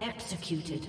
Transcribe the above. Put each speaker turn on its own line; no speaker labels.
Executed.